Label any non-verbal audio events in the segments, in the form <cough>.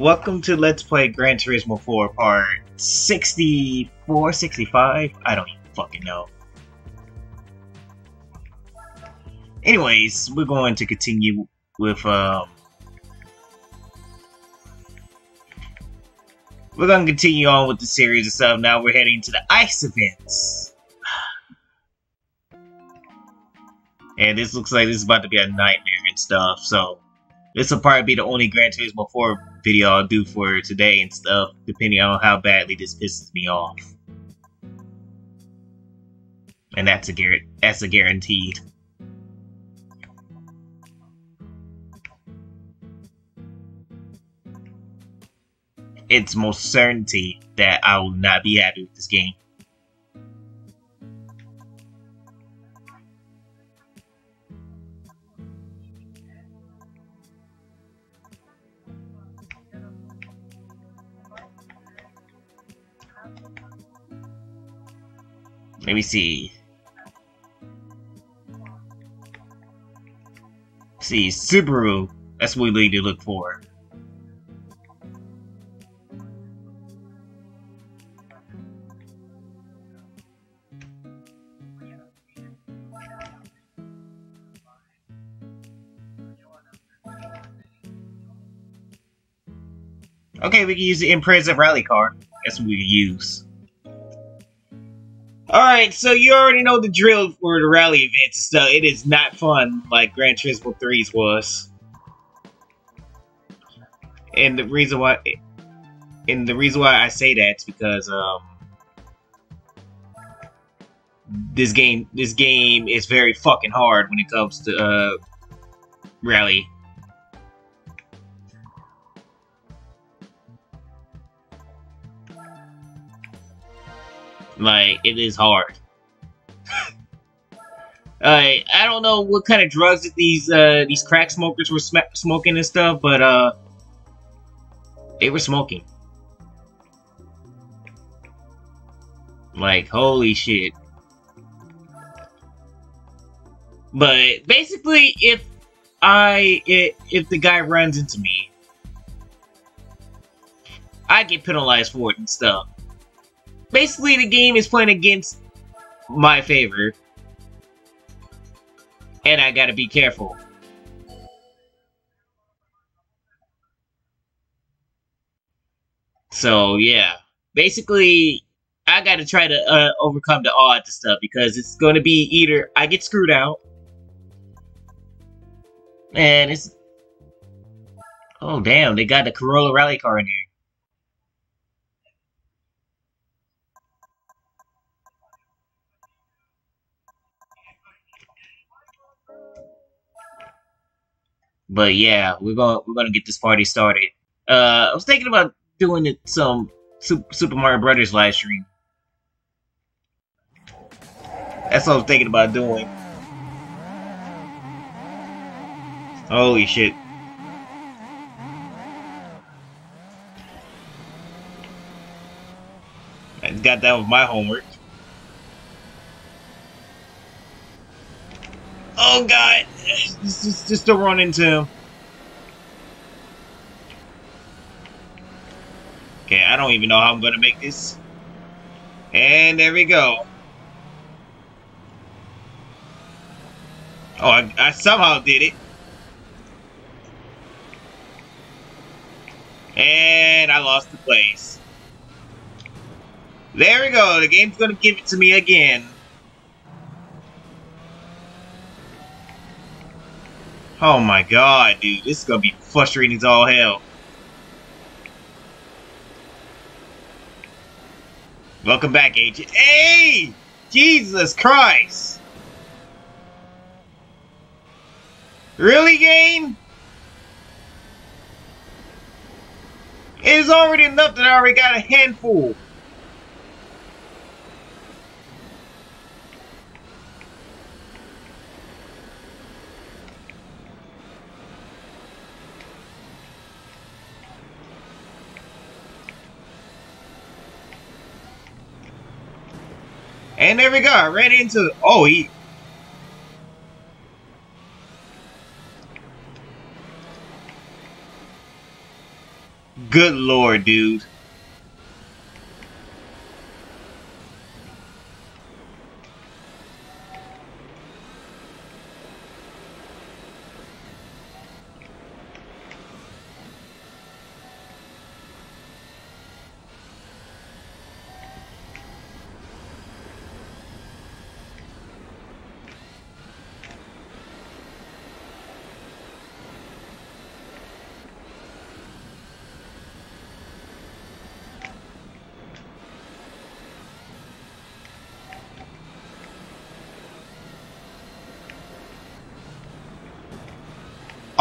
Welcome to Let's Play Gran Turismo 4 Part 64, 65? I don't even fucking know. Anyways, we're going to continue with, um... We're going to continue on with the series of stuff. Now we're heading to the ice events. And this looks like this is about to be a nightmare and stuff, so... This will probably be the only Gran Turismo 4 video I'll do for today and stuff, depending on how badly this pisses me off. And that's a gar that's a guaranteed. It's most certainty that I will not be happy with this game. Let me see. see, Subaru. That's what we need to look for. Okay, we can use the Impreza rally car. That's what we use. Alright, so you already know the drill for the rally events and stuff. It is not fun like Gran Turismo 3's was. And the reason why and the reason why I say that is because um this game this game is very fucking hard when it comes to uh rally Like, it is hard. <laughs> I I don't know what kind of drugs that these uh, these crack smokers were sm smoking and stuff, but uh, they were smoking. Like, holy shit. But basically, if I if the guy runs into me, I get penalized for it and stuff basically the game is playing against my favor. And I gotta be careful. So, yeah. Basically, I gotta try to uh, overcome the odds and stuff because it's gonna be either I get screwed out and it's oh damn they got the Corolla rally car in here But yeah, we're gonna we're gonna get this party started. Uh, I was thinking about doing it some Super Mario Brothers live stream. That's what I was thinking about doing. Holy shit. I got that with my homework. Oh god! Just, just, just don't run into him. Okay, I don't even know how I'm gonna make this. And there we go. Oh, I, I somehow did it. And I lost the place. There we go. The game's gonna give it to me again. Oh my god, dude. This is gonna be frustrating as all hell. Welcome back, agent. Hey! Jesus Christ! Really, game? It is already enough that I already got a handful. And there we go. I ran into... Oh, he... Good lord, dude.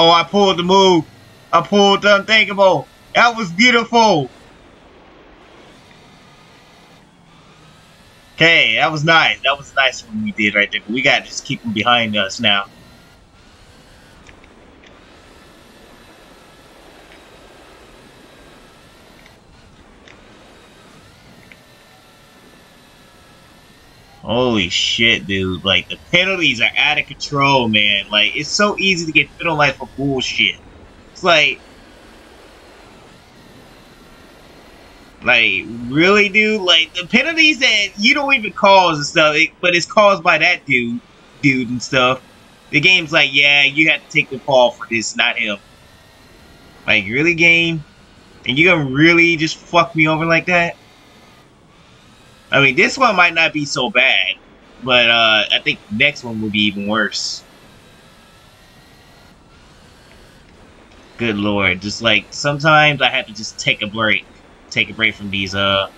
Oh, I pulled the move. I pulled the unthinkable. That was beautiful. Okay, that was nice. That was nice when we did right there. But we gotta just keep them behind us now. Holy shit, dude. Like, the penalties are out of control, man. Like, it's so easy to get penalized for bullshit. It's like... Like, really, dude? Like, the penalties that you don't even cause and stuff, it, but it's caused by that dude, dude and stuff. The game's like, yeah, you have to take the fall for this, not him. Like, really, game? And you gonna really just fuck me over like that? I mean, this one might not be so bad, but uh, I think next one will be even worse. Good lord, just like sometimes I have to just take a break, take a break from these uh,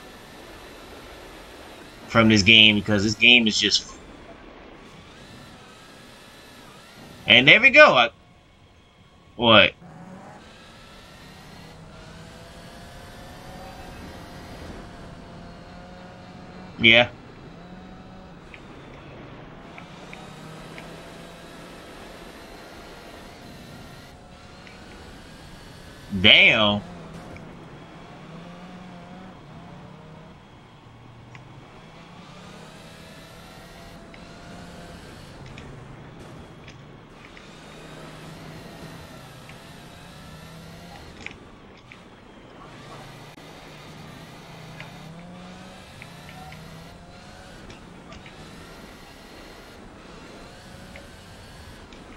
from this game because this game is just. And there we go. I... What? Yeah. Damn.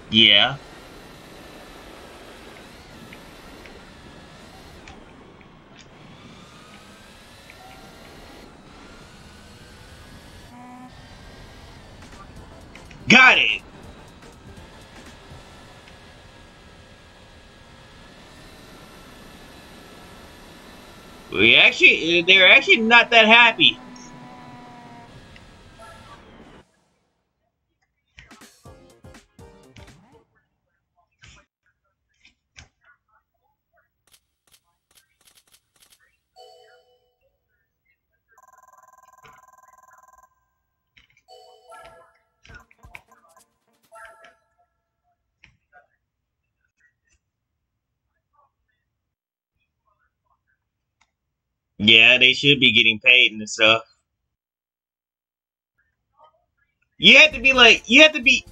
Yeah. Got it! We actually, they're actually not that happy. Yeah, they should be getting paid and stuff. You have to be like, you have to be.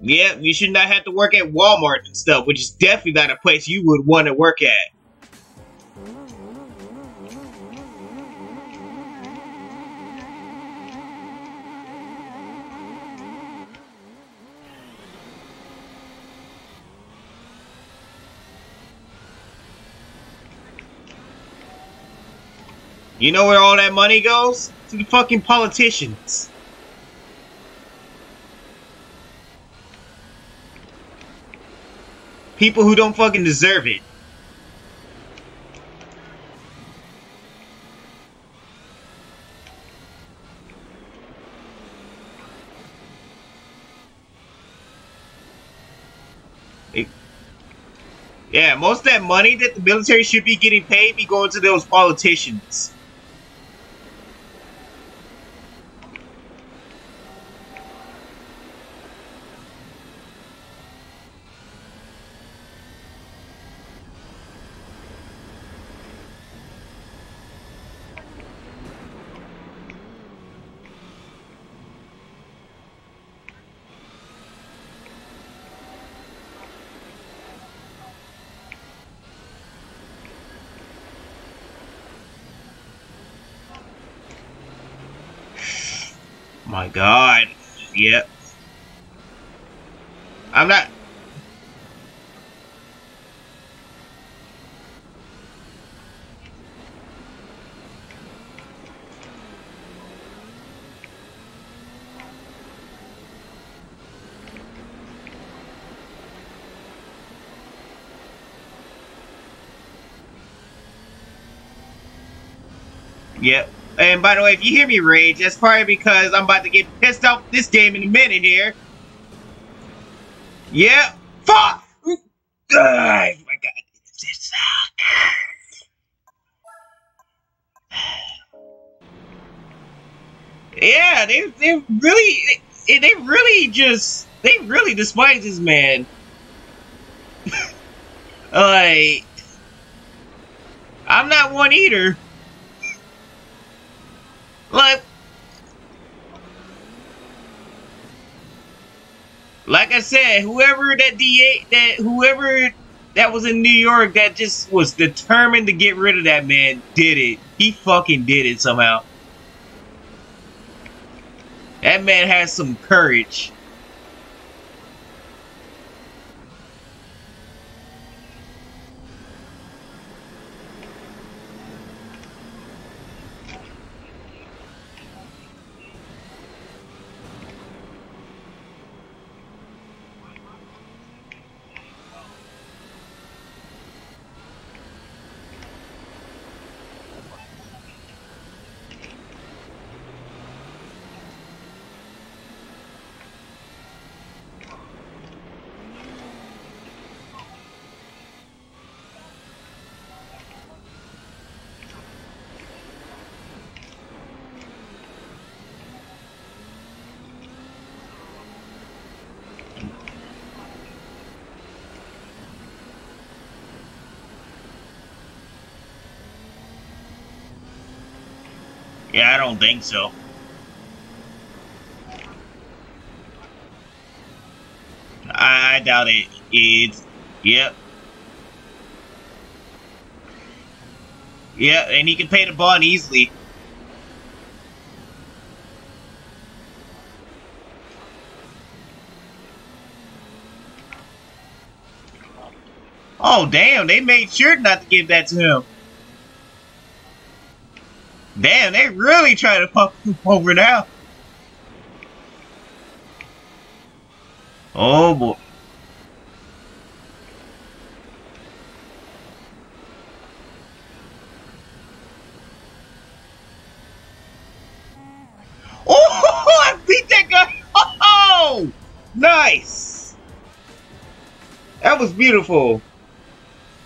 Yeah, you should not have to work at Walmart and stuff, which is definitely not a place you would want to work at. You know where all that money goes? To the fucking politicians. People who don't fucking deserve it. Yeah, most of that money that the military should be getting paid be going to those politicians. My god. Yep. I'm not... Yep. And by the way, if you hear me rage, that's probably because I'm about to get pissed off this game in a minute here. Yeah. Fuck! Oh my god. This <sighs> Yeah, they they really they, they really just they really despise this man. <laughs> like I'm not one eater. Like, like I said, whoever that DA, that whoever that was in New York that just was determined to get rid of that man did it. He fucking did it somehow. That man has some courage. Yeah, I don't think so. I, I doubt it. It's yep. Yeah, and he can pay the bond easily. Oh, damn, they made sure not to give that to him. Damn, they really try to pump over now. Oh boy. Oh, <laughs> I beat that guy. Oh, nice. That was beautiful.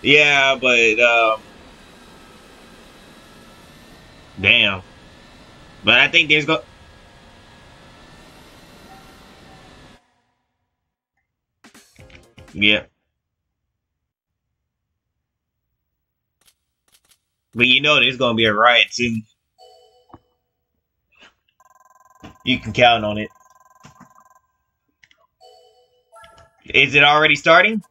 Yeah, but um, Damn. But I think there's go. Yeah. But you know there's gonna be a riot soon. You can count on it. Is it already starting?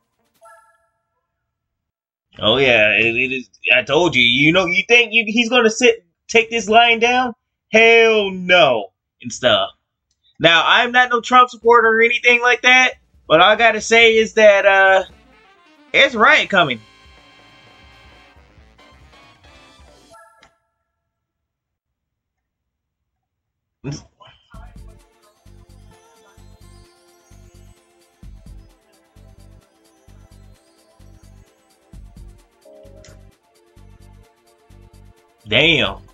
Oh yeah, it, it is. I told you. You know, you think you, he's gonna sit take this line down? Hell no. And stuff. Now, I'm not no Trump supporter or anything like that, but all I gotta say is that, uh, it's riot coming. Damn.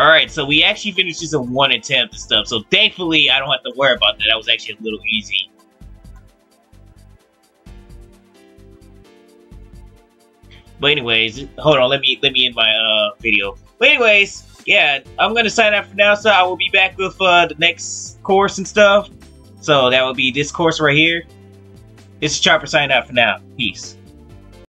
Alright, so we actually finished this in one attempt and stuff, so thankfully I don't have to worry about that. That was actually a little easy. But anyways, hold on, let me let me end my uh video. But anyways, yeah, I'm gonna sign out for now, so I will be back with uh the next course and stuff. So that will be this course right here. This is Chopper signing out for now. Peace.